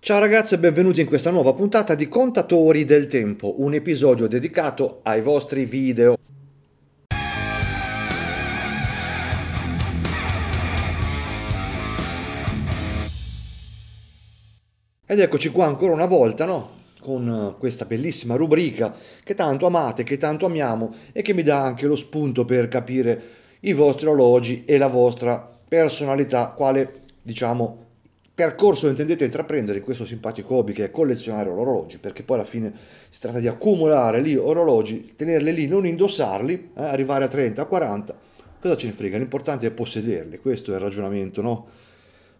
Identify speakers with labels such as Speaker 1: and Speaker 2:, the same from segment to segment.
Speaker 1: Ciao ragazzi e benvenuti in questa nuova puntata di Contatori del Tempo, un episodio dedicato ai vostri video. Ed eccoci qua ancora una volta, no? Con questa bellissima rubrica che tanto amate, che tanto amiamo e che mi dà anche lo spunto per capire i vostri orologi e la vostra personalità, quale diciamo percorso intendete intraprendere in questo simpatico hobby che è collezionare orologi, perché poi alla fine si tratta di accumulare lì orologi, tenerli lì, non indossarli, eh, arrivare a 30, a 40, cosa ce ne frega, l'importante è possederli, questo è il ragionamento, no?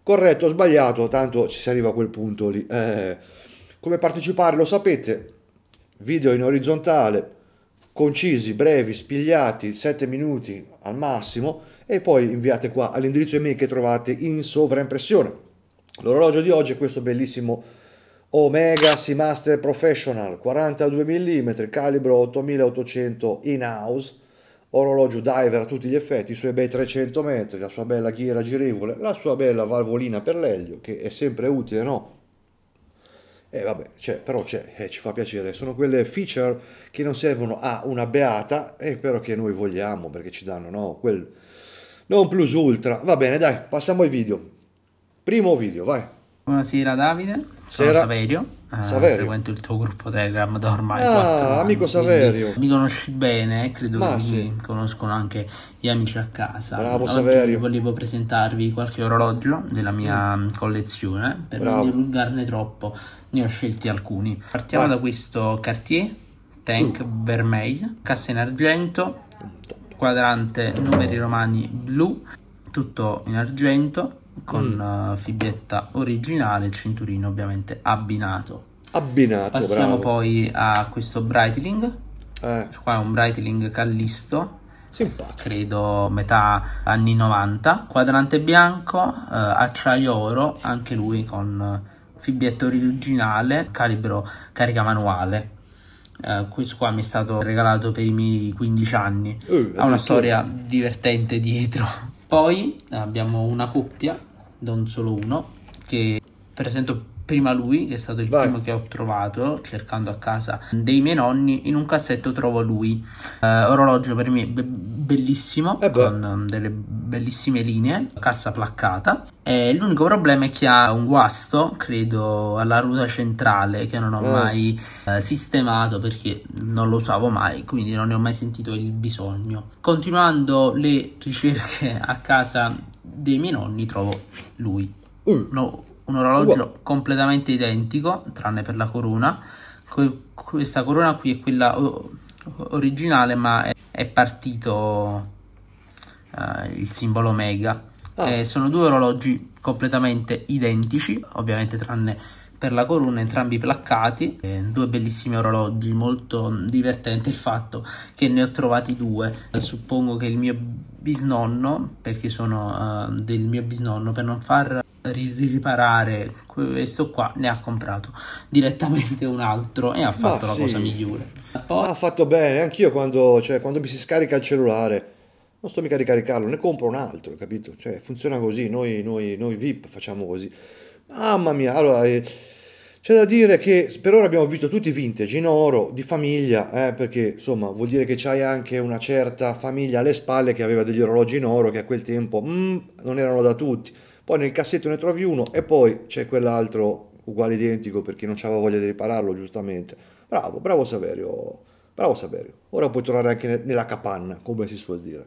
Speaker 1: Corretto o sbagliato, tanto ci si arriva a quel punto lì. Eh, come partecipare lo sapete, video in orizzontale, concisi, brevi, spigliati, 7 minuti al massimo, e poi inviate qua all'indirizzo email che trovate in sovraimpressione. L'orologio di oggi è questo bellissimo Omega Seamaster Professional 42 mm, calibro 8800 in house, orologio diver a tutti gli effetti, i suoi bei 300 metri, la sua bella ghiera girevole, la sua bella valvolina per l'elio che è sempre utile, no? E eh, vabbè, c'è, però c'è, eh, ci fa piacere, sono quelle feature che non servono a una beata, e eh, però che noi vogliamo perché ci danno, no? Quel non plus ultra. Va bene, dai, passiamo ai video. Primo video, vai.
Speaker 2: Buonasera Davide, sono
Speaker 1: Sera.
Speaker 2: Saverio, eh,
Speaker 1: Saverio.
Speaker 2: frequento il tuo gruppo Telegram da ormai
Speaker 1: Ah,
Speaker 2: 4 anni.
Speaker 1: amico Saverio.
Speaker 2: Mi conosci bene, credo
Speaker 1: Ma
Speaker 2: che
Speaker 1: sì.
Speaker 2: mi conoscono anche gli amici a casa.
Speaker 1: Bravo,
Speaker 2: Oggi
Speaker 1: Saverio.
Speaker 2: volevo presentarvi qualche orologio della mia mm, collezione, per
Speaker 1: Bravo.
Speaker 2: non divulgarne troppo, ne ho scelti alcuni. Partiamo
Speaker 1: Vai.
Speaker 2: da questo Cartier Tank Vermeil, cassa in argento, quadrante numeri romani blu, tutto in argento con eh, fibbietta originale, cinturino ovviamente abbinato.
Speaker 1: Abbinato,
Speaker 2: Passiamo
Speaker 1: bravo.
Speaker 2: poi a questo Breitling,
Speaker 1: Eh,
Speaker 2: qua è un Breitling Callisto,
Speaker 1: simpatico.
Speaker 2: credo metà anni 90, quadrante bianco, eh, acciaio oro, anche lui con eh, fibbietta originale, calibro carica manuale. Eh, questo qua mi è stato regalato per i miei 15 anni,
Speaker 1: Eh,
Speaker 2: ha una storia divertente dietro. Poi abbiamo una coppia, non solo uno, che presento prima lui, che è stato il
Speaker 1: Vai.
Speaker 2: primo che ho trovato cercando a casa dei miei nonni. In un cassetto trovo lui, Eh, orologio per me be- bellissimo,
Speaker 1: Eh
Speaker 2: con um, delle bellissime linee, cassa placcata. E l'unico problema è che ha un guasto, credo, alla ruota centrale che non ho
Speaker 1: Eh.
Speaker 2: mai eh, sistemato perché non lo usavo mai, quindi non ne ho mai sentito il bisogno. Continuando le ricerche a casa dei miei nonni, trovo lui.
Speaker 1: Uh,
Speaker 2: No, un orologio
Speaker 1: Uguale.
Speaker 2: completamente identico, tranne per la corona. Que- questa corona qui è quella originale, ma è, è partito eh, il simbolo Omega.
Speaker 1: Ah.
Speaker 2: Eh, sono due orologi completamente identici, ovviamente tranne per la corona, entrambi placcati. Eh, due bellissimi orologi, molto divertente il fatto che ne ho trovati due. Eh, Suppongo che il mio bisnonno, perché sono eh, del mio bisnonno, per non far ri- riparare questo qua, ne ha comprato direttamente un altro e ha fatto la
Speaker 1: sì.
Speaker 2: cosa migliore. Poi
Speaker 1: ha fatto bene, anch'io quando, cioè, quando mi si scarica il cellulare, non sto mica a ricaricarlo, ne compro un altro, capito? Cioè, funziona così, noi, noi, noi VIP facciamo così. Mamma mia, allora, eh, c'è da dire che per ora abbiamo visto tutti vintage in oro, di famiglia, eh, perché insomma vuol dire che c'hai anche una certa famiglia alle spalle che aveva degli orologi in oro che a quel tempo mm, non erano da tutti. Poi nel cassetto ne trovi uno e poi c'è quell'altro uguale identico perché non c'aveva voglia di ripararlo, giustamente. Bravo, bravo Saverio, bravo Saverio. Ora puoi tornare anche ne- nella capanna, come si suol dire.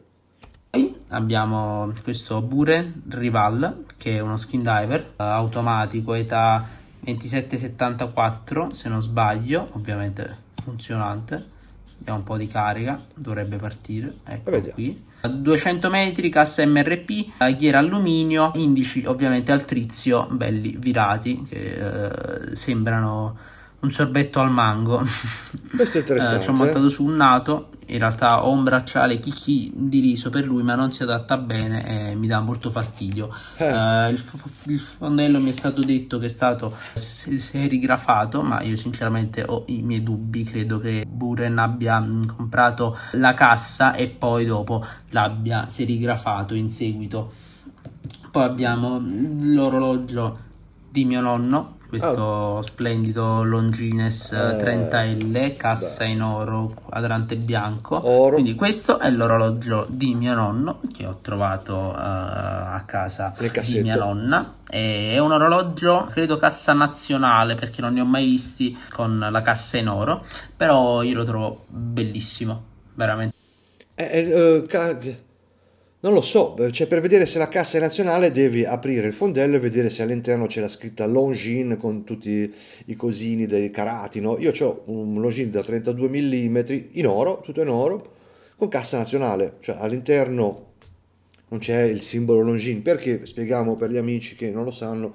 Speaker 2: Poi abbiamo questo Buren Rival che è uno skin diver eh, automatico età 2774 se non sbaglio, ovviamente funzionante. Abbiamo un po' di carica, dovrebbe partire. Ecco
Speaker 1: Vediamo.
Speaker 2: qui. A 200 metri, cassa MRP, ghiera alluminio, indici ovviamente al trizio, belli virati che eh, sembrano un sorbetto al mango.
Speaker 1: Questo è
Speaker 2: Eh,
Speaker 1: interessante.
Speaker 2: ci ho montato su un nato. In realtà ho un bracciale chicchi di riso per lui, ma non si adatta bene e mi dà molto fastidio.
Speaker 1: Eh.
Speaker 2: Eh, il, f- il fondello mi è stato detto che è stato serigrafato, ma io sinceramente ho i miei dubbi. Credo che Buren abbia mm, comprato la cassa e poi dopo l'abbia serigrafato in seguito. Poi abbiamo l'orologio di mio nonno, questo oh. splendido Longines eh, 30L, cassa beh. in oro, quadrante bianco. Oro. Quindi questo è l'orologio di mio nonno che ho trovato uh, a casa di mia nonna. È un orologio, credo cassa nazionale perché non ne ho mai visti con la cassa in oro, però io lo trovo bellissimo, veramente.
Speaker 1: Eh, uh, ca- non lo so, cioè per vedere se la cassa è nazionale devi aprire il fondello e vedere se all'interno c'è la scritta Longines con tutti i cosini dei carati, no? Io ho un Longines da 32 mm in oro, tutto in oro, con cassa nazionale, cioè all'interno non c'è il simbolo Longines, perché? Spieghiamo per gli amici che non lo sanno,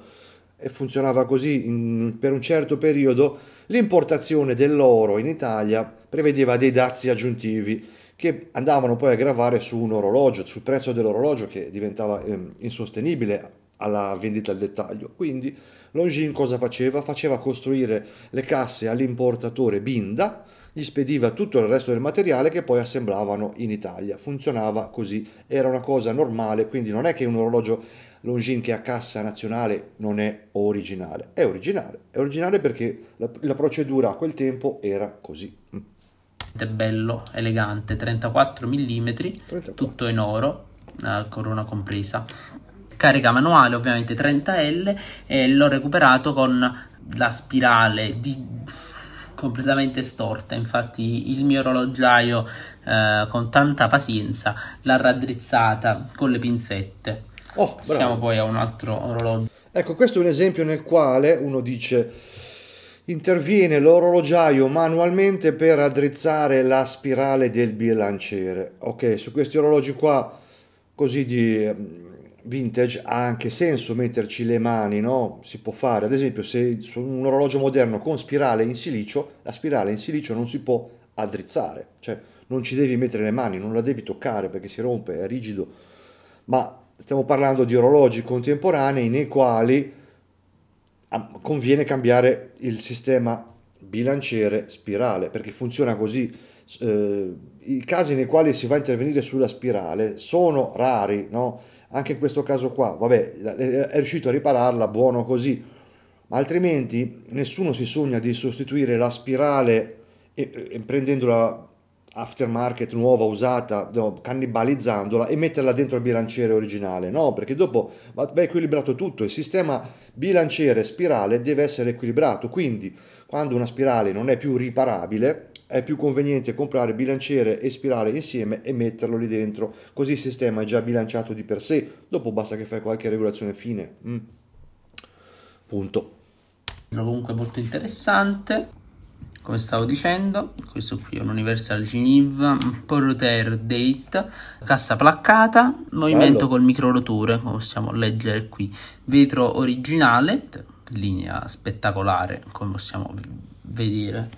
Speaker 1: e funzionava così in, per un certo periodo, l'importazione dell'oro in Italia prevedeva dei dazi aggiuntivi che andavano poi a gravare su un orologio, sul prezzo dell'orologio che diventava eh, insostenibile alla vendita al dettaglio. Quindi Longines cosa faceva? Faceva costruire le casse all'importatore Binda, gli spediva tutto il resto del materiale che poi assemblavano in Italia. Funzionava così, era una cosa normale, quindi non è che un orologio Longines che ha cassa nazionale non è originale, è originale, è originale perché la, la procedura a quel tempo era così
Speaker 2: bello, elegante, 34 mm, 34. tutto in oro, la corona compresa. Carica manuale ovviamente 30L e l'ho recuperato con la spirale di completamente storta. Infatti, il mio orologiaio eh, con tanta pazienza l'ha raddrizzata con le pinzette. Oh, Siamo poi a un altro orologio.
Speaker 1: Ecco, questo è un esempio nel quale uno dice interviene l'orologiaio manualmente per addrizzare la spirale del bilanciere. Ok, su questi orologi qua, così di ehm, vintage, ha anche senso metterci le mani, no? Si può fare, ad esempio, se su un orologio moderno con spirale in silicio, la spirale in silicio non si può addrizzare, cioè non ci devi mettere le mani, non la devi toccare perché si rompe, è rigido, ma stiamo parlando di orologi contemporanei nei quali conviene cambiare il sistema bilanciere spirale perché funziona così. Eh, I casi nei quali si va a intervenire sulla spirale sono rari, no? Anche in questo caso qua, vabbè, è riuscito a ripararla, buono così, ma altrimenti nessuno si sogna di sostituire la spirale e, e prendendola aftermarket nuova, usata, cannibalizzandola e metterla dentro il bilanciere originale. No, perché dopo va, va equilibrato tutto. Il sistema bilanciere spirale deve essere equilibrato. Quindi, quando una spirale non è più riparabile, è più conveniente comprare bilanciere e spirale insieme e metterlo lì dentro. Così il sistema è già bilanciato di per sé. Dopo basta che fai qualche regolazione fine. Mm. Punto.
Speaker 2: Comunque molto interessante come stavo dicendo questo qui è un Universal Geneva Porter Date cassa placcata movimento Bello. col micro rotore come possiamo leggere qui vetro originale linea spettacolare come possiamo vedere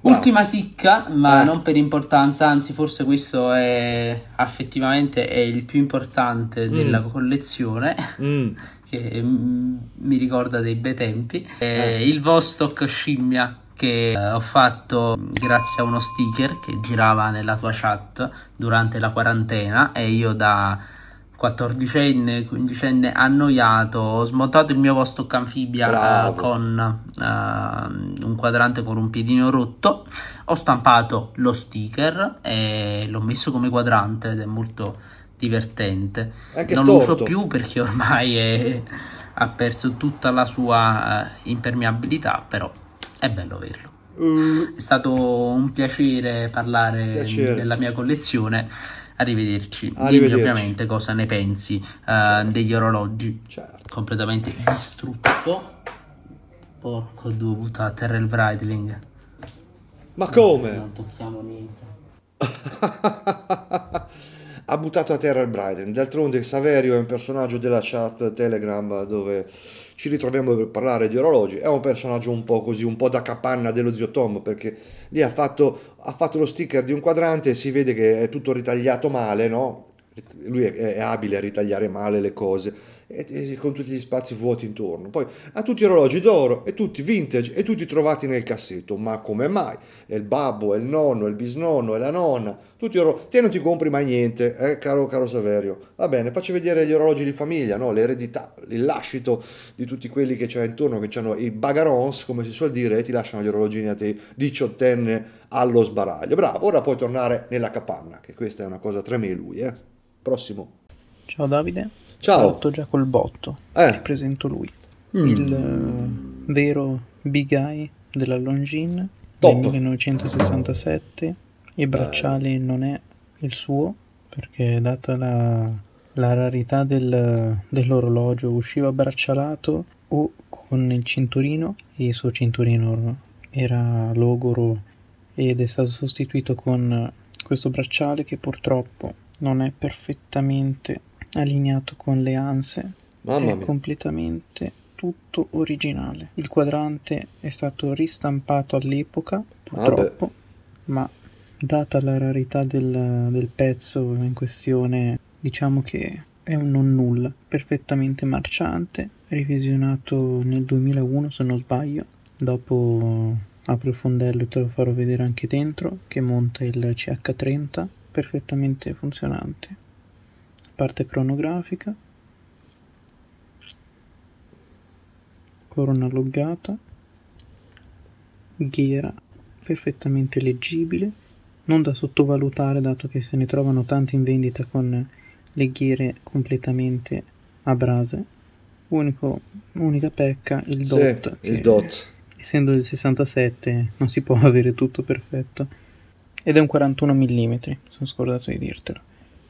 Speaker 2: Ultima chicca, ma eh. non per importanza, anzi forse questo è effettivamente è il più importante mm. della collezione, mm. che mm, mi ricorda dei bei tempi. Eh. Il Vostok scimmia che eh, ho fatto grazie a uno sticker che girava nella tua chat durante la quarantena e io da 14enne, 15enne annoiato, ho smontato il mio Vostok Amphibia uh, con uh, un quadrante con un piedino rotto, ho stampato lo sticker e l'ho messo come quadrante ed è molto divertente. Anche non storto. lo uso più perché ormai è, ha perso tutta la sua impermeabilità, però è bello averlo. Uh. È stato un piacere parlare piacere. della mia collezione. Arrivederci. Arrivederci. Dimmi ovviamente cosa ne pensi uh, degli orologi. Certo. Completamente distrutto. Porco due puttana, Terrell Breitling.
Speaker 1: Ma come?
Speaker 2: Non tocchiamo niente.
Speaker 1: ha buttato a terra il Bryden. D'altronde Saverio è un personaggio della chat Telegram dove ci ritroviamo per parlare di orologi. È un personaggio un po' così, un po' da capanna dello zio Tom, perché lì ha fatto, ha fatto lo sticker di un quadrante e si vede che è tutto ritagliato male, no? Lui è, è abile a ritagliare male le cose e, con tutti gli spazi vuoti intorno. Poi ha tutti orologi d'oro e tutti vintage e tutti trovati nel cassetto. Ma come mai? È il babbo, è il nonno, è il bisnonno, è la nonna. Tutti orologi. Te non ti compri mai niente, eh, caro, caro Saverio. Va bene, facci vedere gli orologi di famiglia, no? l'eredità, il lascito di tutti quelli che c'è intorno, che hanno i bagarons, come si suol dire, e ti lasciano gli orologini a te, diciottenne allo sbaraglio. Bravo, ora puoi tornare nella capanna, che questa è una cosa tra me e lui. Eh. Prossimo.
Speaker 3: Ciao Davide.
Speaker 1: Ciao.
Speaker 3: Fatto già col botto.
Speaker 1: Eh.
Speaker 3: Ti presento lui.
Speaker 1: Mm.
Speaker 3: Il eh, vero big eye della Longines
Speaker 1: Top.
Speaker 3: del 1967. Il bracciale non è il suo perché data la, la rarità del- dell'orologio usciva braccialato o con il cinturino e il suo cinturino era logoro ed è stato sostituito con questo bracciale che purtroppo non è perfettamente allineato con le anse
Speaker 1: Mamma
Speaker 3: è
Speaker 1: mia.
Speaker 3: completamente tutto originale. Il quadrante è stato ristampato all'epoca, purtroppo, ma data la rarità del, del pezzo in questione, diciamo che è un non nulla, perfettamente marciante, revisionato nel 2001 se non sbaglio. Dopo apro il fondello e te lo farò vedere anche dentro, che monta il CH30, perfettamente funzionante. Parte cronografica, corona allungata, ghiera perfettamente leggibile, non da sottovalutare dato che se ne trovano tante in vendita con le ghiere completamente a brase. Unico, unica pecca, il
Speaker 1: Sì,
Speaker 3: dot.
Speaker 1: il
Speaker 3: che,
Speaker 1: dot.
Speaker 3: Essendo del 67 non si può avere tutto perfetto. Ed è un 41 mm, sono scordato di dirtelo.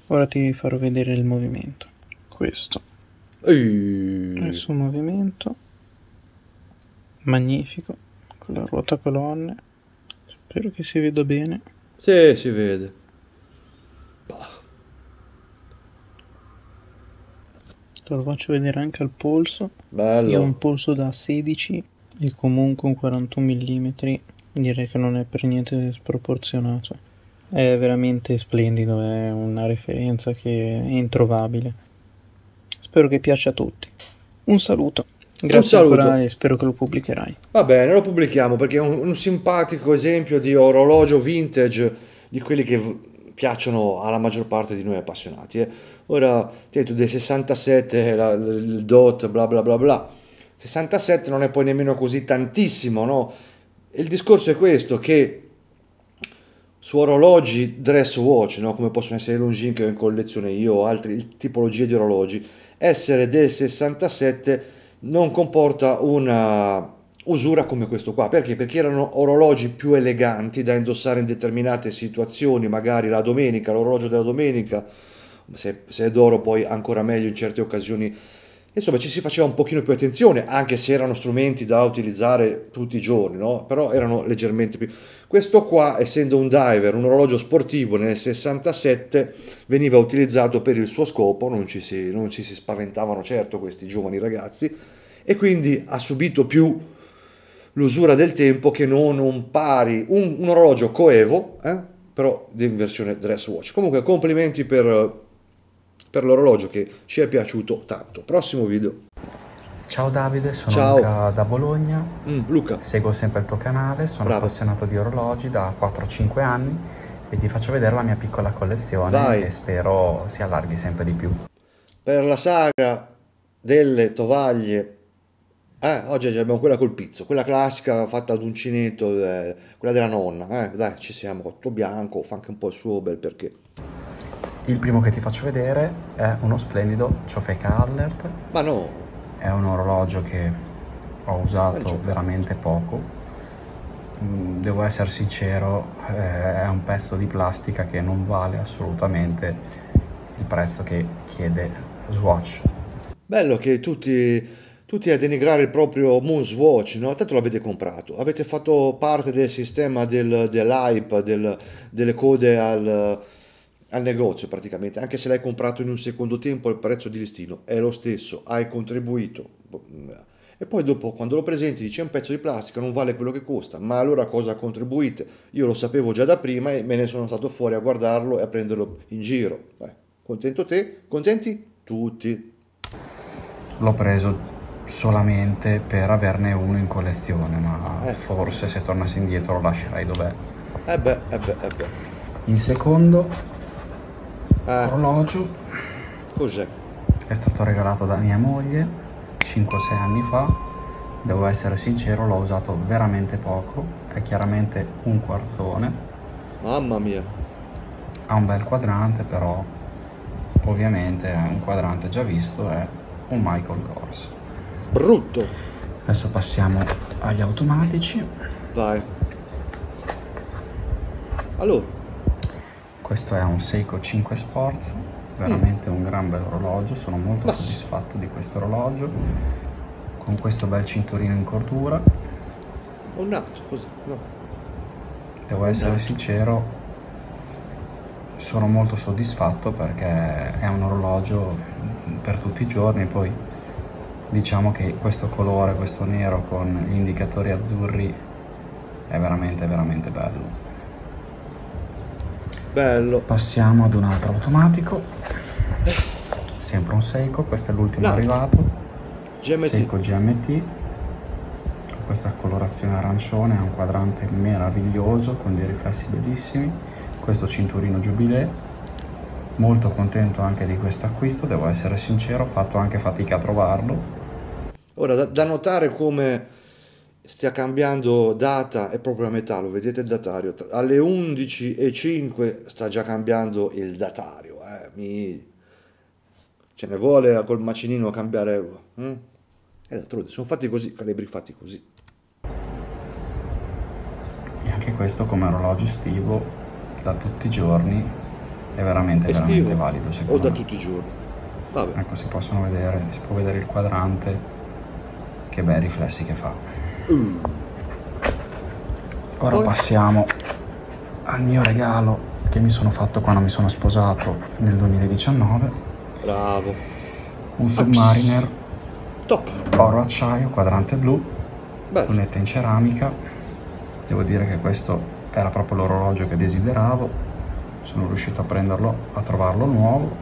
Speaker 3: Ora ti farò vedere il movimento. Questo è il
Speaker 1: Ehi.
Speaker 3: suo movimento magnifico con la ruota colonne spero che si veda bene
Speaker 1: Sì, si vede. Bah.
Speaker 3: te lo faccio vedere anche al polso io ho
Speaker 1: Bello.
Speaker 3: un polso da 16 e comunque un 41 mm direi che non è per niente sproporzionato è veramente splendido è una referenza che è introvabile spero che piaccia a tutti un saluto grazie
Speaker 1: saluto.
Speaker 3: ancora e spero che lo pubblicherai
Speaker 1: Va bene, lo pubblichiamo perché è un, un simpatico esempio di orologio vintage di quelli che piacciono alla maggior parte di noi appassionati. eh. Ora, ti hai detto del 67, la- il DOT, bla bla bla bla. 67 non è poi nemmeno così tantissimo, no? Il discorso è questo, che su orologi dress watch, no? come possono essere i Longines che ho in collezione io o altre tipologie di orologi, essere del 67 non comporta una usura come questo qua. Perché? Perché erano orologi più eleganti da indossare in determinate situazioni, magari la domenica, l'orologio della domenica, se, se è d'oro poi ancora meglio in certe occasioni. Insomma, ci si faceva un pochino più attenzione, anche se erano strumenti da utilizzare tutti i giorni, no? Però erano leggermente più... Questo qua, essendo un diver, un orologio sportivo nel 67, veniva utilizzato per il suo scopo, non ci si, non ci si spaventavano certo questi giovani ragazzi, e quindi ha subito più l'usura del tempo che non un pari, un, un orologio coevo, eh, però in versione dress watch. Comunque complimenti per, per l'orologio che ci è piaciuto tanto. Prossimo video.
Speaker 4: Ciao Davide, sono
Speaker 1: Ciao.
Speaker 4: Luca da Bologna,
Speaker 1: Mm, Luca,
Speaker 4: seguo sempre il tuo canale, sono
Speaker 1: Bravo.
Speaker 4: appassionato di orologi da 4-5 anni e ti faccio vedere la mia piccola collezione
Speaker 1: Vai.
Speaker 4: che spero si allarghi sempre di più.
Speaker 1: per la saga delle tovaglie, eh, oggi abbiamo quella col pizzo, quella classica fatta ad uncinetto, eh, quella della nonna, eh, dai, ci siamo, tutto bianco, fa anche un po' il suo bel perché.
Speaker 4: Il primo che ti faccio vedere è uno splendido Ciofeca Allert,
Speaker 1: Ma no,
Speaker 4: è un orologio che ho usato veramente poco. Mm, Devo essere sincero, eh, è un pezzo di plastica che non vale assolutamente il prezzo che chiede Swatch.
Speaker 1: bello che tutti, tutti a denigrare il proprio Moonswatch, no? Tanto l'avete comprato, avete fatto parte del sistema del, dell'hype, del- delle code al, al negozio praticamente, anche se l'hai comprato in un secondo tempo il prezzo di listino è lo stesso, hai contribuito. E poi dopo quando lo presenti dici è un pezzo di plastica, non vale quello che costa, ma allora cosa contribuite? Io lo sapevo già da prima e me ne sono stato fuori a guardarlo e a prenderlo in giro. Eh, contento te? Contenti? Tutti.
Speaker 4: l'ho preso solamente per averne uno in collezione, ma eh. forse se tornassi indietro lo lascerei dov'è.
Speaker 1: Eh beh, eh beh, eh beh.
Speaker 4: Il secondo. Orologio
Speaker 1: cos'è?
Speaker 4: È stato regalato da mia moglie 5-6 anni fa. Devo essere sincero, l'ho usato veramente poco. È chiaramente un quarzone.
Speaker 1: Mamma mia.
Speaker 4: Ha un bel quadrante, però ovviamente è un quadrante già visto, è un Michael Kors
Speaker 1: brutto.
Speaker 4: Adesso passiamo agli automatici.
Speaker 1: Vai. Allora.
Speaker 4: Questo è un Seiko 5 Sports, veramente mm. un gran bel orologio, sono molto Ma... soddisfatto di questo orologio, con questo bel cinturino in cordura.
Speaker 1: Ho nato così, no.
Speaker 4: Devo essere nato. sincero, sono molto soddisfatto perché è un orologio per tutti i giorni, poi diciamo che questo colore, questo nero con gli indicatori azzurri è veramente veramente bello.
Speaker 1: Bello.
Speaker 4: Passiamo ad un altro automatico. Sempre un Seiko, questo è l'ultimo no. arrivato.
Speaker 1: GMT.
Speaker 4: Seiko GMT. Questa colorazione arancione, ha un quadrante meraviglioso con dei riflessi bellissimi. Questo cinturino Jubilee molto contento anche di questo acquisto, devo essere sincero, ho fatto anche fatica a trovarlo.
Speaker 1: Ora, da, da notare come stia cambiando data è proprio a metà, lo vedete il datario, alle 11.05 sta già cambiando il datario, eh? Mi... ce ne vuole col macinino cambiare, hm? e d'altronde sono fatti così, calibri fatti così.
Speaker 4: E anche questo come orologio estivo da tutti i giorni è veramente, veramente valido secondo
Speaker 1: o da
Speaker 4: me.
Speaker 1: tutti i giorni. Vabbè.
Speaker 4: Ecco, si possono vedere, si può vedere il quadrante che bei riflessi che fa. Mm. Ora passiamo al mio regalo che mi sono fatto quando mi sono sposato nel 2019.
Speaker 1: Bravo.
Speaker 4: Un Submariner.
Speaker 1: Top.
Speaker 4: Oro acciaio, quadrante blu.
Speaker 1: Bello.
Speaker 4: Lunetta in ceramica. Devo dire che questo era proprio l'orologio che desideravo. Sono riuscito a prenderlo, a trovarlo nuovo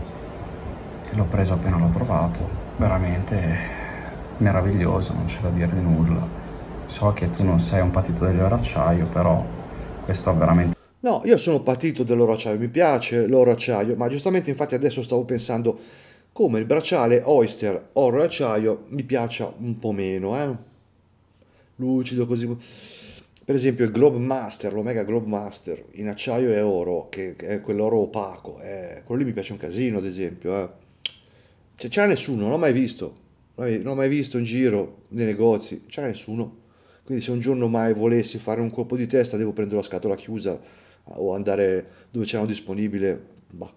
Speaker 4: e l'ho preso appena l'ho trovato. Veramente meraviglioso, non c'è da dirne nulla. So che tu non sei un patito dell'oro acciaio, però questo veramente...
Speaker 1: No, io sono patito dell'oro acciaio, mi piace l'oro acciaio, ma giustamente infatti adesso stavo pensando come il bracciale Oyster oro acciaio mi piaccia un po' meno, eh? lucido così. Per esempio il Globe Master, l'Omega Globe Master in acciaio e oro, che, è quell'oro opaco, eh, quello lì mi piace un casino ad esempio. Eh. Cioè, c'era nessuno, non l'ho mai visto non ho mai visto in giro nei negozi, c'è nessuno. Quindi se un giorno mai volessi fare un colpo di testa devo prendere la scatola chiusa o andare dove c'erano disponibile. Bah.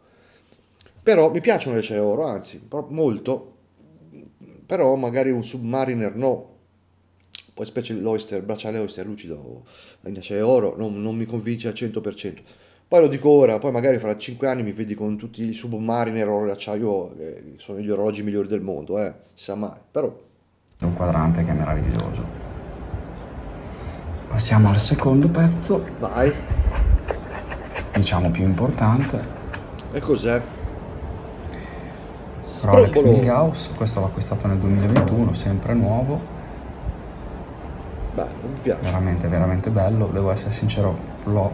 Speaker 1: Però mi piacciono le acciaio oro, anzi, molto. Però magari un Submariner no. Poi specie l'Oyster, bracciale Oyster lucido in acciaio oro non, non mi convince al 100%. Poi lo dico ora, poi magari fra 5 anni mi vedi con tutti i Submariner o l'acciaio, che sono gli orologi migliori del mondo, eh, si sa mai, però...
Speaker 4: Un quadrante che è meraviglioso. Passiamo al secondo pezzo.
Speaker 1: Vai.
Speaker 4: Diciamo più importante.
Speaker 1: E cos'è?
Speaker 4: Rolex Milgauss, questo l'ho acquistato nel 2021, sempre nuovo.
Speaker 1: Bello, mi piace.
Speaker 4: Veramente, veramente bello, devo essere sincero, l'ho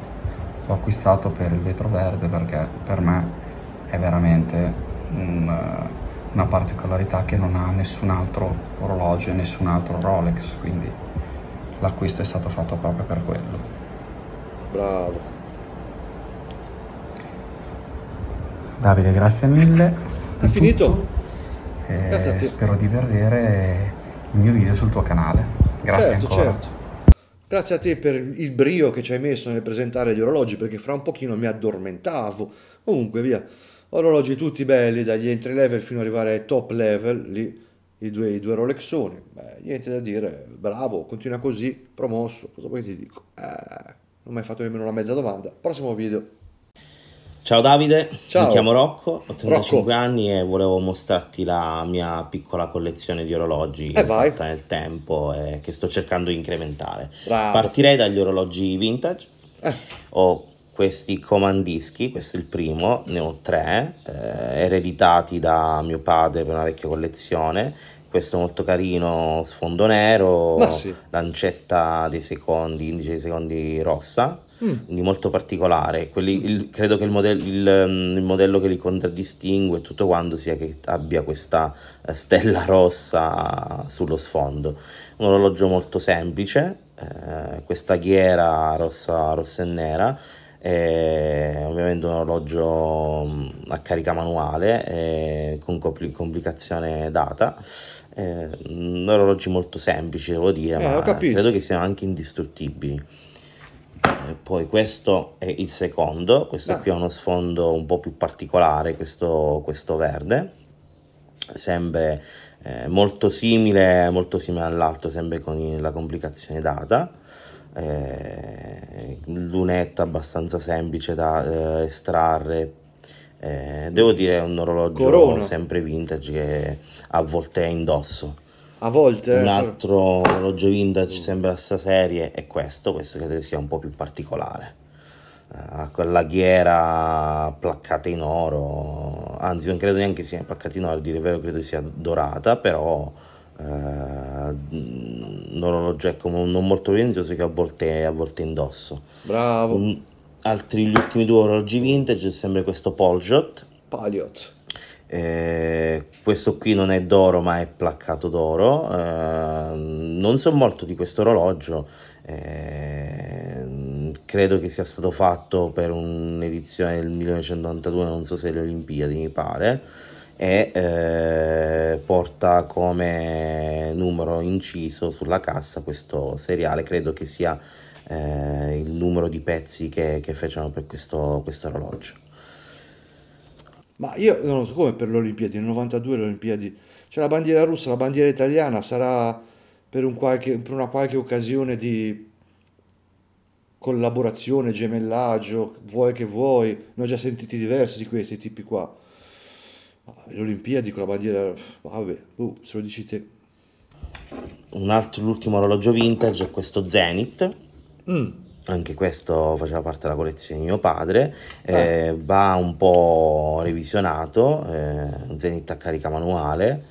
Speaker 4: l'ho acquistato per il vetro verde perché per me è veramente un, una particolarità che non ha nessun altro orologio nessun altro Rolex, quindi l'acquisto è stato fatto proprio per quello.
Speaker 1: Bravo.
Speaker 4: Davide, grazie mille.
Speaker 1: È finito?
Speaker 4: spero di vedere il mio video sul tuo canale. Grazie
Speaker 1: certo,
Speaker 4: ancora.
Speaker 1: Certo. Grazie a te per il brio che ci hai messo nel presentare gli orologi, perché fra un pochino mi addormentavo. Comunque, via. Orologi tutti belli, dagli entry level fino ad arrivare ai top level, lì, i due, i due Rolexoni. Beh, niente da dire, bravo, continua così, promosso. Cosa vuoi che ti dico? Eh, non mi hai fatto nemmeno una mezza domanda. Prossimo video.
Speaker 5: Ciao Davide,
Speaker 1: Ciao.
Speaker 5: mi chiamo Rocco, ho 35
Speaker 1: Rocco.
Speaker 5: anni e volevo mostrarti la mia piccola collezione di orologi
Speaker 1: Eh, vai.
Speaker 5: fatta nel tempo e che sto cercando di incrementare.
Speaker 1: Bravo.
Speaker 5: Partirei dagli orologi vintage.
Speaker 1: Eh.
Speaker 5: Ho questi comandischi, questo è il primo, ne ho tre, eh, ereditati da mio padre per una vecchia collezione. Questo molto carino, sfondo nero,
Speaker 1: sì.
Speaker 5: lancetta dei secondi, indice dei secondi rossa,
Speaker 1: Mm.
Speaker 5: quindi molto particolare. Quelli- il- credo che il, model- il, mm, il modello che li contraddistingue tutto quanto sia che abbia questa eh, stella rossa sullo sfondo. Un orologio molto semplice, eh, questa ghiera rossa, rossa e nera, è ovviamente un orologio mm, a carica manuale eh, con compli- complicazione data. Eh, orologi molto semplici, devo dire,
Speaker 1: Eh,
Speaker 5: ma credo che siano anche indistruttibili. Eh, poi questo è il secondo, questo
Speaker 1: Ah.
Speaker 5: qui ha uno sfondo un po' più particolare, questo, questo verde, sempre eh, molto simile, molto simile all'altro, sempre con la complicazione data. Eh, lunetta abbastanza semplice da eh, estrarre. Eh, devo dire è un orologio
Speaker 1: Corona.
Speaker 5: sempre vintage che a volte è indosso.
Speaker 1: A volte, eh,
Speaker 5: Un altro orologio vintage sempre a sta serie è questo, questo credo sia un po' più particolare. Eh, Ha quella ghiera placcata in oro, anzi non credo neanche sia placcata in oro, a dire vero credo sia dorata, però eh, un orologio ecco, non molto prezioso che a volte, a volte indosso.
Speaker 1: bravo,
Speaker 5: Un- altri, gli ultimi due orologi vintage sempre questo Poljot,
Speaker 1: Paliot.
Speaker 5: eh, questo qui non è d'oro ma è placcato d'oro. Eh, non so molto di questo orologio. eh, credo che sia stato fatto per un'edizione del 1992, non so se le Olimpiadi mi pare. E eh, porta come numero inciso sulla cassa questo seriale. Credo che sia eh, il numero di pezzi che, che fecero per questo, questo orologio.
Speaker 1: Ma io non so come per le Olimpiadi, nel 92 le Olimpiadi, c'è la bandiera russa, la bandiera italiana, sarà per, un qualche, per una qualche occasione di collaborazione, gemellaggio, vuoi che vuoi, ne ho già sentiti diversi di questi tipi qua. Le Olimpiadi con la bandiera, vabbè, uh, se lo dici te.
Speaker 5: Un altro, l'ultimo orologio vintage è questo Zenith,
Speaker 1: Mm,
Speaker 5: anche questo faceva parte della collezione di mio padre, eh, va un po' revisionato, eh, Zenith a carica manuale,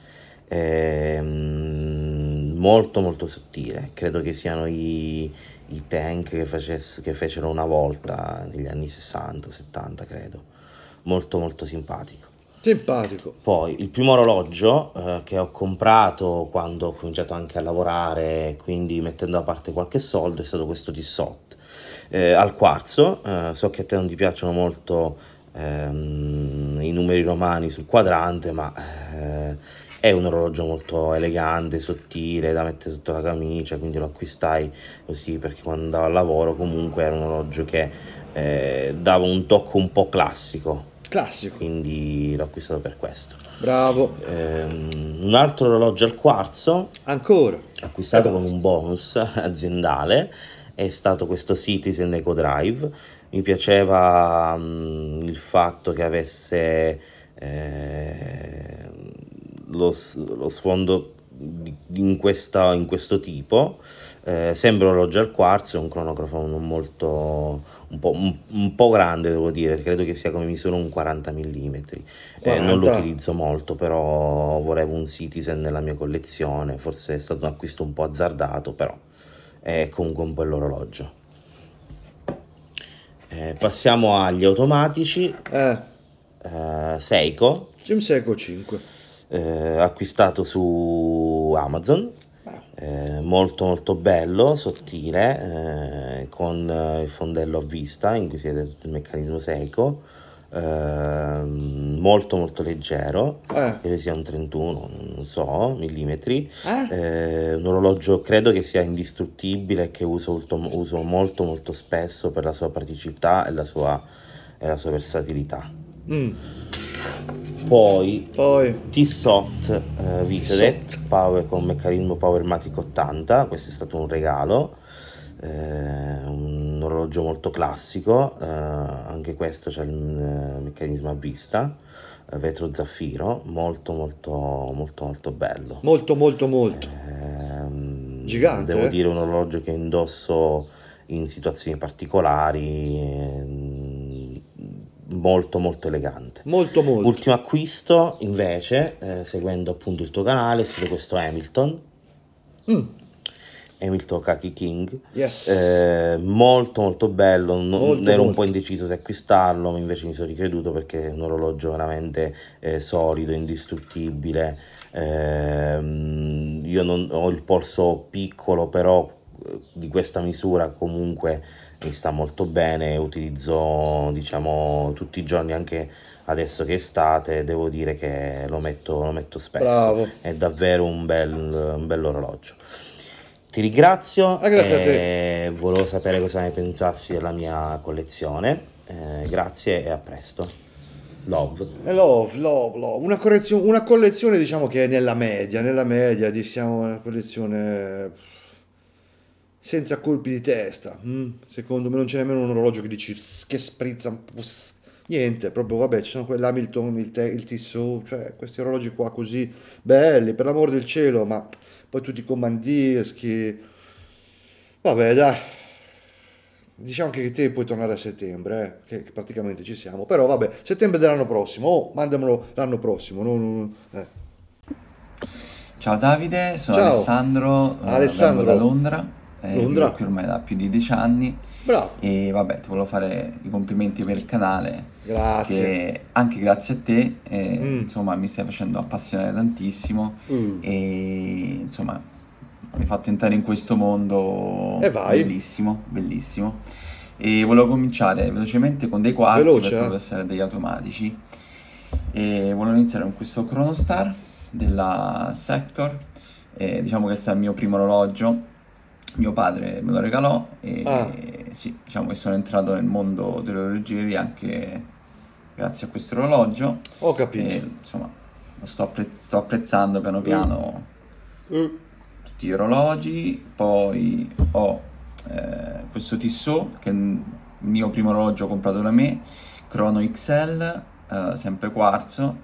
Speaker 5: ehm, molto molto sottile, credo che siano i, i tank che, facess- che fecero una volta negli anni 60-70 credo, molto molto simpatico.
Speaker 1: Simpatico.
Speaker 5: Poi il primo orologio eh, che ho comprato quando ho cominciato anche a lavorare, quindi mettendo da parte qualche soldo, è stato questo Tissot eh, al quarzo. Eh, so che a te non ti piacciono molto ehm, i numeri romani sul quadrante, ma eh, è un orologio molto elegante, sottile, da mettere sotto la camicia, quindi lo acquistai così perché quando andavo al lavoro comunque era un orologio che eh, dava un tocco un po' classico
Speaker 1: Classico.
Speaker 5: quindi l'ho acquistato per questo.
Speaker 1: Bravo.
Speaker 5: Ehm, un altro orologio al quarzo,
Speaker 1: Ancora.
Speaker 5: acquistato con un bonus aziendale, è stato questo Citizen Eco Drive. Mi piaceva mm, il fatto che avesse eh, lo, lo sfondo in, questa- in questo tipo, eh, sembra un orologio al quarzo, è un cronografo non molto un po', un- un po' grande devo dire, credo che sia come misura un 40 mm. Eh, non lo
Speaker 1: 40?
Speaker 5: utilizzo molto, però volevo un Citizen nella mia collezione, forse è stato un acquisto un po' azzardato, però è comunque un bell'orologio. Eh, passiamo agli automatici,
Speaker 1: Eh,
Speaker 5: eh, Seiko,
Speaker 1: Jim Seiko 5.
Speaker 5: eh, acquistato su Amazon, eh, molto molto bello, sottile, con il fondello a vista in cui si vede tutto il meccanismo Seiko, ehm, molto molto leggero,
Speaker 1: Eh.
Speaker 5: credo sia un 31, non so, millimetri,
Speaker 1: Eh?
Speaker 5: eh, un orologio credo che sia indistruttibile che uso, uso molto molto spesso per la sua praticità e la sua, e la sua versatilità.
Speaker 1: Mm.
Speaker 5: Poi
Speaker 1: Poi,
Speaker 5: Tissot eh,
Speaker 1: Tissot.
Speaker 5: Power con meccanismo Powermatic 80, questo è stato un regalo, un orologio molto classico, eh, anche questo c'è il eh, meccanismo a vista, eh, vetro zaffiro, molto molto molto molto bello.
Speaker 1: molto, molto, molto.
Speaker 5: Ehm,
Speaker 1: Gigante,
Speaker 5: Devo
Speaker 1: eh?
Speaker 5: dire un orologio che indosso in situazioni particolari, ehm, molto molto elegante.
Speaker 1: Molto molto.
Speaker 5: Ultimo acquisto invece, eh, seguendo appunto il tuo canale, è stato questo Hamilton.
Speaker 1: Mm.
Speaker 5: Hamilton Kaki King.
Speaker 1: Yes.
Speaker 5: Eh, molto molto bello, non,
Speaker 1: Molto,
Speaker 5: ero un
Speaker 1: molto.
Speaker 5: po' indeciso se acquistarlo, ma invece mi sono ricreduto perché è un orologio veramente eh, solido, indistruttibile. Ehm, io non, ho il polso piccolo, però eh, di questa misura comunque mi sta molto bene, utilizzo diciamo tutti i giorni anche adesso che è estate, devo dire che lo metto, lo metto spesso,
Speaker 1: Bravo.
Speaker 5: è davvero un bel, un bel orologio. Ti ringrazio
Speaker 1: Ah, grazie a
Speaker 5: e volevo sapere cosa ne pensassi della mia collezione. Eh, grazie e a presto. Love.
Speaker 1: Love, love, love. Una, correzione- una collezione diciamo che è nella media, nella media diciamo una collezione senza colpi di testa. mm. Secondo me non c'è nemmeno un orologio che dici "Ss, che sprizza un po'. ss". Niente, proprio vabbè, ci sono quell'Hamilton, il, te- il Tissot, cioè questi orologi qua così belli, per l'amor del cielo, ma poi tutti i comandischi. Vabbè, dai. Diciamo che te puoi tornare a settembre, eh, che, che praticamente ci siamo. Però vabbè, settembre dell'anno prossimo. Oh, mandamelo l'anno prossimo. no, no, no, eh.
Speaker 6: Ciao Davide, sono
Speaker 1: Ciao.
Speaker 6: Alessandro, eh,
Speaker 1: Alessandro.
Speaker 6: da Londra,
Speaker 1: Londra.
Speaker 6: vivo qui ormai da più di dieci anni
Speaker 1: Bravo,
Speaker 6: e vabbè ti volevo fare i complimenti per il canale
Speaker 1: grazie.
Speaker 6: che anche grazie a te eh,
Speaker 1: Mm.
Speaker 6: insomma mi stai facendo appassionare tantissimo
Speaker 1: Mm.
Speaker 6: e insomma mi hai fatto entrare in questo mondo
Speaker 1: E vai.
Speaker 6: bellissimo, bellissimo e volevo cominciare velocemente con dei quarzi
Speaker 1: Veloce,
Speaker 6: per
Speaker 1: eh?
Speaker 6: essere degli automatici e volevo iniziare con questo Chronostar della Sector e diciamo che questo è il mio primo orologio mio padre me lo regalò e
Speaker 1: Ah.
Speaker 6: sì, diciamo che sono entrato nel mondo dell'orologeria anche grazie a questo orologio.
Speaker 1: Ho capito.
Speaker 6: e insomma lo sto, appre- sto apprezzando piano piano
Speaker 1: Eh,
Speaker 6: tutti gli orologi, poi ho eh, questo Tissot che è il mio primo orologio comprato da me, Chrono XL, eh, sempre quarzo.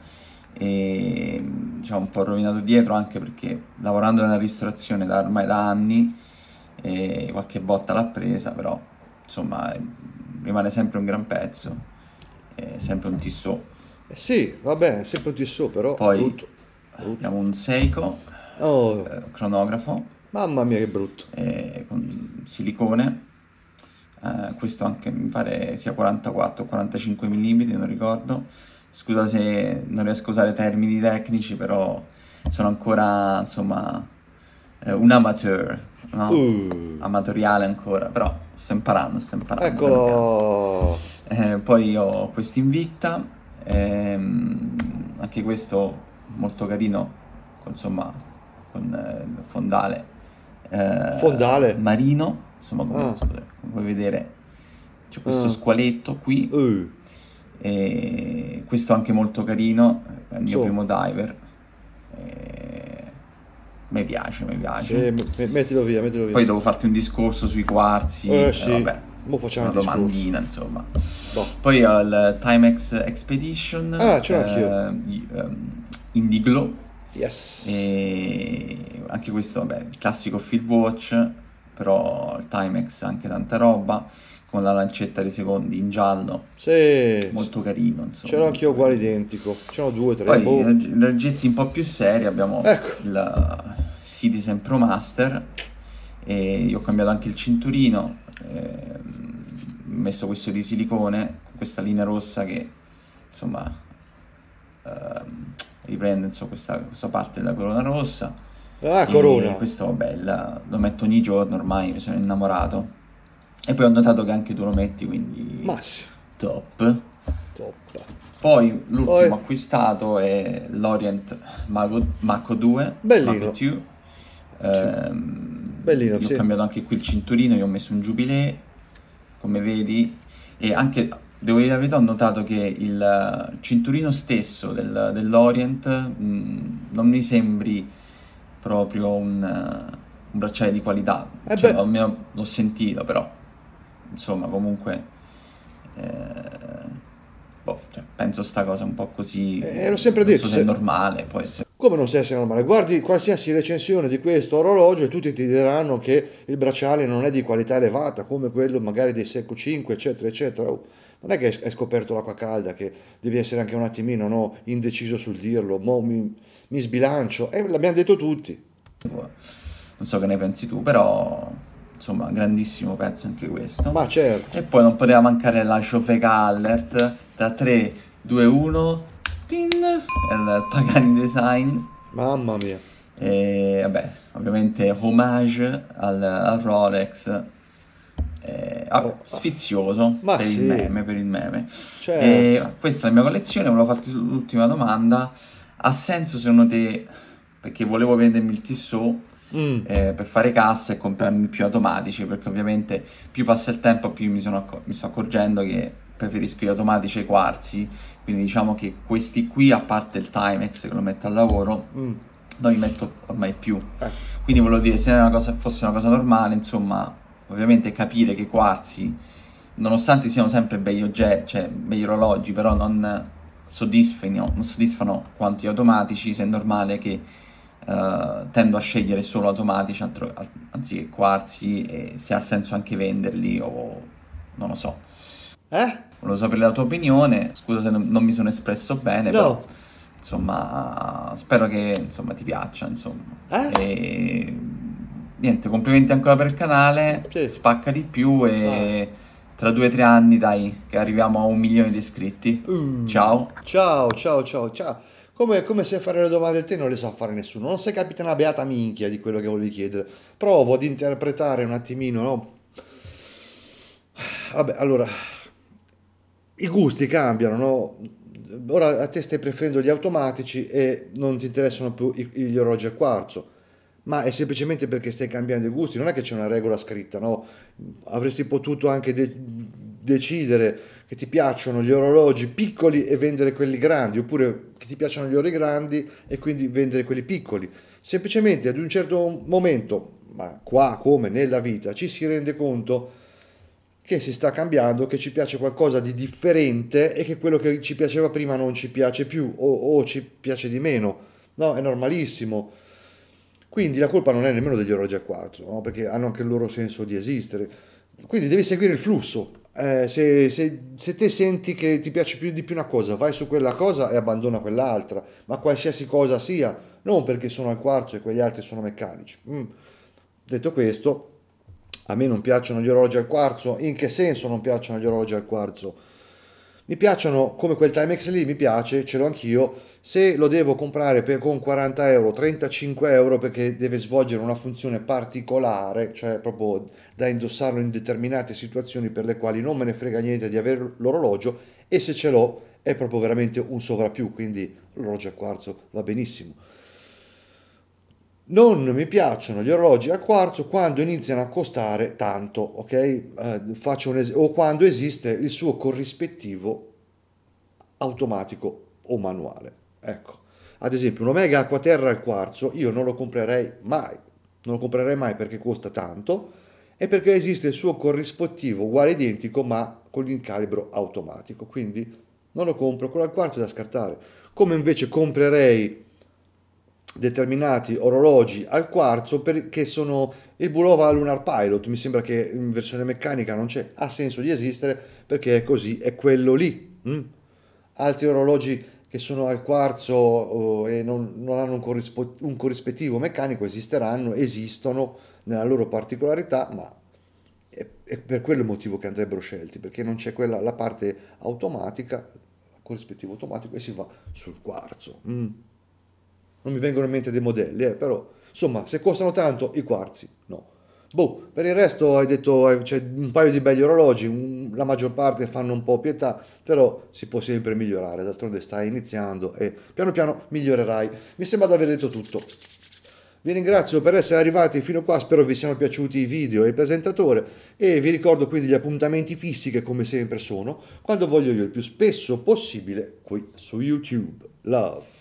Speaker 6: E diciamo un po' rovinato dietro anche perché lavorando nella ristorazione da ormai da anni e qualche botta l'ha presa, però insomma rimane sempre un gran pezzo, è sempre un Tissot.
Speaker 1: eh sì, vabbè, è sempre un Tissot, però
Speaker 6: Poi
Speaker 1: brutto. brutto.
Speaker 6: abbiamo un Seiko
Speaker 1: Oh,
Speaker 6: eh, cronografo
Speaker 1: mamma mia che brutto.
Speaker 6: eh, con silicone. Eh, questo anche mi pare sia 44 o 45 mm, non ricordo. Scusa se non riesco a usare termini tecnici, però sono ancora insomma eh, un amateur, no?
Speaker 1: Uh,
Speaker 6: Amatoriale ancora, però sto imparando, sto imparando.
Speaker 1: eccolo.
Speaker 6: Eh, poi ho questo Invicta, ehm, anche questo molto carino, con, insomma, con eh, il fondale, eh,
Speaker 1: Fondale?
Speaker 6: marino, insomma, come,
Speaker 1: Ah.
Speaker 6: scusa, come puoi vedere c'è questo
Speaker 1: Ah.
Speaker 6: squaletto qui,
Speaker 1: Uh,
Speaker 6: e questo anche molto carino, è il mio
Speaker 1: Sì.
Speaker 6: primo diver, e mi piace, mi piace.
Speaker 1: sì, me- mettilo via, mettilo via.
Speaker 6: Poi devo farti un discorso sui quarzi,
Speaker 1: Eh,
Speaker 6: eh,
Speaker 1: sì.
Speaker 6: vabbè,
Speaker 1: Mo facciamo
Speaker 6: una
Speaker 1: il discorso.
Speaker 6: domandina insomma.
Speaker 1: Boh.
Speaker 6: Poi ho il Timex Expedition,
Speaker 1: Ah, ce l'ho
Speaker 6: eh,
Speaker 1: anch'io.
Speaker 6: ehm, Indiglo,
Speaker 1: Yes.
Speaker 6: e anche questo, vabbè, il classico Field Watch, però il Timex anche tanta roba, con la lancetta dei secondi in giallo,
Speaker 1: Sì,
Speaker 6: molto carino insomma.
Speaker 1: ce l'ho anch'io uguale identico. Ce n'ho due, tre.
Speaker 6: Poi
Speaker 1: boh.
Speaker 6: raggetti un po' più seri abbiamo
Speaker 1: Ecco.
Speaker 6: il Citizen Pro Master e io ho cambiato anche il cinturino, ehm, ho messo questo di silicone, con questa linea rossa che insomma ehm, riprende insomma, questa, questa parte della corona rossa.
Speaker 1: Ah,
Speaker 6: E
Speaker 1: corona.
Speaker 6: questo vabbè, il- lo metto ogni giorno ormai, mi sono innamorato. E poi ho notato che anche tu lo metti, quindi
Speaker 1: Ma sì,
Speaker 6: top.
Speaker 1: top.
Speaker 6: Poi l'ultimo
Speaker 1: Poi-
Speaker 6: acquistato è l'Orient Mago, Mako 2
Speaker 1: Bellino.
Speaker 6: Mako 2. Ehm,
Speaker 1: Bellino,
Speaker 6: io
Speaker 1: sì.
Speaker 6: ho cambiato anche qui il cinturino, io ho messo un Jubilee, come vedi, e anche, devo dire la verità, ho notato che il cinturino stesso del- dell'Orient mh, non mi sembri proprio un, un bracciale di qualità,
Speaker 1: Eh
Speaker 6: cioè, almeno l'ho sentito, però, insomma, comunque... eh, boh, cioè, penso sta cosa un po' così.
Speaker 1: Eh, l'ho sempre detto,
Speaker 6: so se è normale, può essere.
Speaker 1: come non essere normale? Guardi qualsiasi recensione di questo orologio e tutti ti diranno che il bracciale non è di qualità elevata, come quello magari dei Seco 5, eccetera, eccetera. Oh, non è che hai scoperto l'acqua calda, che devi essere anche un attimino no, indeciso sul dirlo, mo mi, mi sbilancio, eh, l'abbiamo detto tutti.
Speaker 6: Non so che ne pensi tu, però insomma, grandissimo pezzo anche questo.
Speaker 1: Ma certo.
Speaker 6: E poi non poteva mancare la Shofeka Alert da 3, 2, 1 tin, il Pagani Design.
Speaker 1: Mamma mia.
Speaker 6: E vabbè, ovviamente homage al, al Rolex. Eh, oh, sfizioso per sì. il meme, per il meme. Certo. E questa è la mia collezione, volevo farti l'ultima domanda. Ha senso secondo te, perché volevo vendermi il Tissot mm. eh, per fare cassa e comprarmi più automatici, perché ovviamente più passa il tempo più mi, sono, mi sto accorgendo che preferisco gli automatici ai quarzi, quindi diciamo che questi qui, a parte il Timex che lo metto al lavoro, mm. non li metto ormai più. Eh. Quindi volevo dire, se una cosa, fosse una cosa normale, insomma, ovviamente capire che i quarzi, nonostante siano sempre begli oggetti, cioè begli orologi, però non soddisfano, non soddisfano quanto gli automatici, se è normale che uh, tendo a scegliere solo automatici anziché quarzi e se ha senso anche venderli o non lo so.
Speaker 1: Eh?
Speaker 6: Volevo sapere la tua opinione, scusa se non, non mi sono espresso bene,
Speaker 1: no.
Speaker 6: però insomma spero che insomma, ti piaccia insomma.
Speaker 1: Eh?
Speaker 6: E niente, complimenti ancora per il canale,
Speaker 1: sì.
Speaker 6: spacca di più e ah. tra due o tre anni dai che arriviamo a un milione di iscritti.
Speaker 1: Mm.
Speaker 6: Ciao.
Speaker 1: Ciao, ciao, ciao, ciao. Come, come, se fare le domande a te non le sa fare nessuno, non si capita una beata minchia di quello che volevi chiedere. Provo ad interpretare un attimino, no? Vabbè, allora, i gusti cambiano, no? Ora a te stai preferendo gli automatici e non ti interessano più gli orologi a quarzo, ma è semplicemente perché stai cambiando i gusti, non è che c'è una regola scritta, no? Avresti potuto anche de- decidere che ti piacciono gli orologi piccoli e vendere quelli grandi, oppure che ti piacciono gli orologi grandi e quindi vendere quelli piccoli. Semplicemente ad un certo momento, ma qua come nella vita, ci si rende conto che si sta cambiando, che ci piace qualcosa di differente e che quello che ci piaceva prima non ci piace più o, o ci piace di meno. No, è normalissimo. Quindi la colpa non è nemmeno degli orologi a quarzo, no? perché hanno anche il loro senso di esistere. Quindi devi seguire il flusso. Eh, se, se, se, te senti che ti piace più di più una cosa, vai su quella cosa e abbandona quell'altra, ma qualsiasi cosa sia, non perché sono al quarzo e quegli altri sono meccanici. Mm. Detto questo, a me non piacciono gli orologi al quarzo. In che senso non piacciono gli orologi al quarzo? Mi piacciono come quel Timex lì, mi piace, ce l'ho anch'io. Se lo devo comprare per, con 40 euro, 35 euro perché deve svolgere una funzione particolare, cioè proprio da indossarlo in determinate situazioni per le quali non me ne frega niente di avere l'orologio e se ce l'ho è proprio veramente un sovrappiù, quindi l'orologio al quarzo va benissimo. Non mi piacciono gli orologi a quarzo quando iniziano a costare tanto, ok? Eh, faccio un es- o quando esiste il suo corrispettivo automatico o manuale. Ecco, ad esempio un Omega Aquaterra al quarzo io non lo comprerei mai, non lo comprerei mai perché costa tanto e perché esiste il suo corrispettivo uguale identico ma con l'incalibro automatico, quindi non lo compro, quello al quarzo è da scartare. Come invece comprerei determinati orologi al quarzo perché sono il Bulova Lunar Pilot mi sembra che in versione meccanica non c'è ha senso di esistere perché è così è quello lì mm? altri orologi che sono al quarzo oh, e non, non hanno un, corrispo- un, corrispettivo meccanico esisteranno esistono nella loro particolarità ma è, è, per quello il motivo che andrebbero scelti perché non c'è quella la parte automatica corrispettivo automatico e si va sul quarzo mm non mi vengono in mente dei modelli, eh, però insomma, se costano tanto i quarzi, no. Boh, per il resto hai detto c'è un paio di belli orologi, un, la maggior parte fanno un po' pietà, però si può sempre migliorare, d'altronde stai iniziando e piano piano migliorerai. Mi sembra di aver detto tutto. Vi ringrazio per essere arrivati fino qua, spero vi siano piaciuti i video e il presentatore e vi ricordo quindi gli appuntamenti fissi che come sempre sono, quando voglio io il più spesso possibile qui su YouTube. Love.